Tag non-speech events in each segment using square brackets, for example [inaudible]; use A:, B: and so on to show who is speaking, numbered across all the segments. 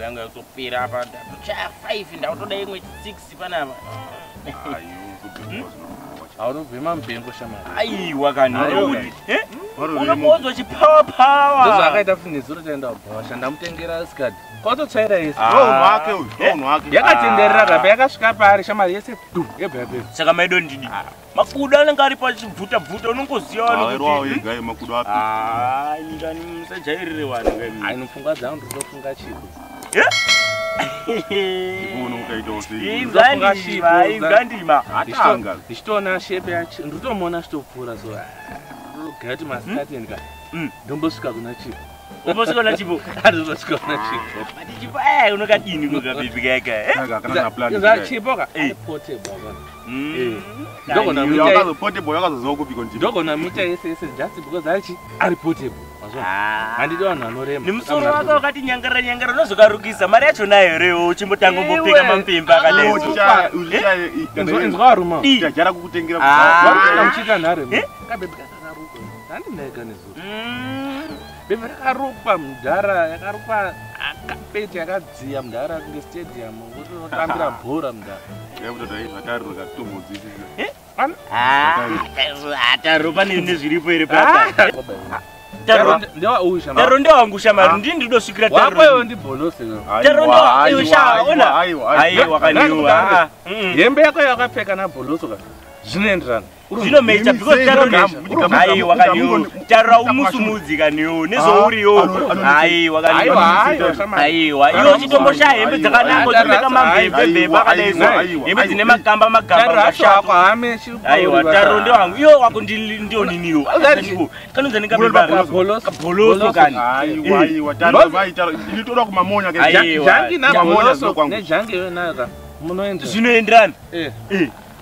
A: mipengo yangu yakutopera apa. Ndakuchaya 5 ndakutoda imwe 6 panapa
B: haunobhema mupengo shamari
A: aiwa unokuti unombonzwa chipawa pawa
B: ndozvaakaita funezuro taenda kubhawasha ndamutengera skad kwatotsvaira yese.
C: Ndonhu wake uyu, ndonhu wake.
B: yakatenderera gapa yakasvika pari. Shamari yese du yebva yapera
A: saka maido ndidi makudo anenge ari pachibvuta bvuta unongoziva
C: Awerwawo
A: wani kuti
C: ega yemakudo ake.
A: nyikani musajairire vanhu
B: aino pfungwa dzangu ndinofunga chipo
C: Ndikuona ukaitawo sei.
A: ibvandima ibvandima
C: Atanga.
B: ndichitoona shepe yacho nditomuona achitopfuura so gati masikatendika
A: Mm.
B: ndombosvika kuna chipo
A: umbosvikana chipo [laughs]
B: andizosvika kuna chipo
A: ati chipo aya unokadini [laughs]
C: plan.
B: za chipo ka?
A: Eh.
B: ari portable bana. Ndogona
A: Dani,
B: mita-
C: Yakazo portable yakazoziva kupika ndipo.
B: ndogona mita yese yese just because achi ari portable mazva
A: Ah.
B: handidi vanhu vanorema.
A: Nemusoro wake wakati nyangarara nyangarara unozokarukisa mari yachona herewo uchimbotanga umbopfeka
B: Ewe.
A: mapemba akadai
C: Uchicha uchicha ikana.
B: inzwa varuma
C: Jajara kukutengera
A: Ah.
B: muchiita nhare.
A: Eh?
B: kabebe kakarukwa handinaika nezuro
A: Mm.
B: bebe rakarukwa mudhara yakarukwa akapeti yakadziya mudhara kunge stadium. Ngokuti unotambira bhora mudhara
A: pane nezviripo here papa taro ndewangu shamari ndini ndidosvikira taro
B: ndibolose
A: Taro ndo iwe sha, ona.
C: Aiwa,
A: aiwa. Kaniwa.
B: hembe yako yakapfeka nabholoso ka zvinoenderana.
A: Zvinomecha because
C: Sei,
A: taro
C: sei,
A: ndezvo
C: sei,
A: aiwa
C: sei,
A: kaniwo
C: sei,
A: taro
C: sei,
A: aumusumudzi kaniwo nezouriyo
C: Ah, ano- ano-
A: aiwa
B: aiwa
A: kaniwa
B: aiwa shamari
A: aiwa iwo chitombosha hembe dzakanaka akadaiso
C: aiwa, aiwa,
A: hembe dzine makamba makamba
B: taro racho
A: ngashatu
B: wako hame
A: aiwa taro ndewangu iwo wako ndi- ndio niniwo
B: Ungati-
A: kanonza
C: Boloso.
A: bholoso kani?
C: Aiwa, aiwa. Taro vai taro. Ilitoda kumamonya ke.
A: Aiwa.
B: jangi
C: Mamonya
B: nabholoso
C: zino kwangu.
B: nejangi iyonayo ka. Munoenderana
A: zvinoenderana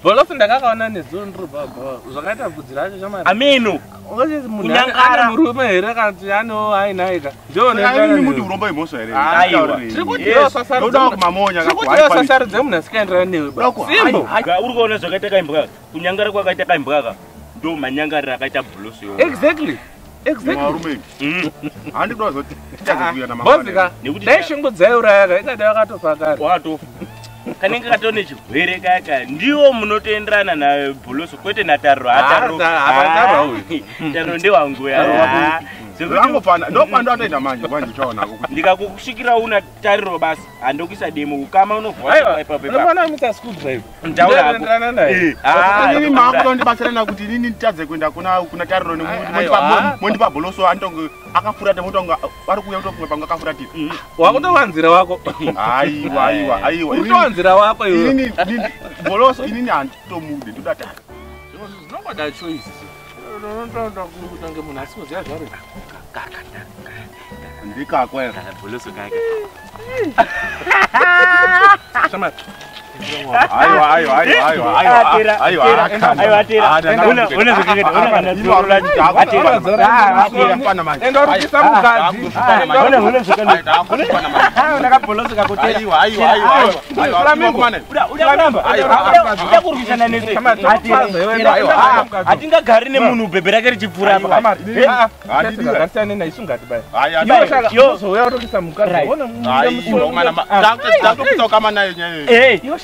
B: Bholoso ndakakaona nezuro ndiri bhabha zvakaita bvudzi racho shamari
A: ameno!
B: Munhu ane murume here anewo ainaika tiri kuti
A: Yes.
B: iwo sasari
C: Ndoda
B: dzemunhu-
C: kumamonya
B: tiri kuti
C: kako.
B: iwo sasari dzemunhu asikaenderana newe. Ba.
C: Doko,
B: simbo
A: Ga- uri kuona zvakaita kaimbwa. Kaka kunyangara kwakaita kaimbwa kaka ndo manyangariro akaita bhulosi yo.
B: Exactly.
A: Mm. Nekuti
B: dai shingu dzaiurayaka ikada yakatofa kare
A: watofa kanenge katoo nechirwere kaka ndiwo munotoenderana nabhulosi kwete natariro
B: uyu.
A: tariro. Ndewangu ya
C: Rangofana. Ndopanda atoenda manje kwanje chaona kuti.
A: ndikakusvikira una tariro basi handokuisa demo ukama
B: school drive
A: Ndaura hapo.
B: Ndaenderana naye
C: Inini maakuto ndibatsirana kuti inini nditadze kuenda kuna kuna tariro mondipa bholoso andonge akafurata motonga ari kuuya kutokumwe pangu akafuratira.
B: wakutowanzira wako
C: Aiwa aiwa aiwa.
B: Kutowanzira wako
C: inini bholoso inini handitomude ndoda tari.
B: zvinongoda choice unotoda kutange munhu asikuziva zvaro
C: ndikakwena ndikakwe
A: atera.
C: Ah.
A: Ah, ah,
B: mukadzi.
A: hatingagari nemunhu bhebhe rake richipfuura apa